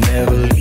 never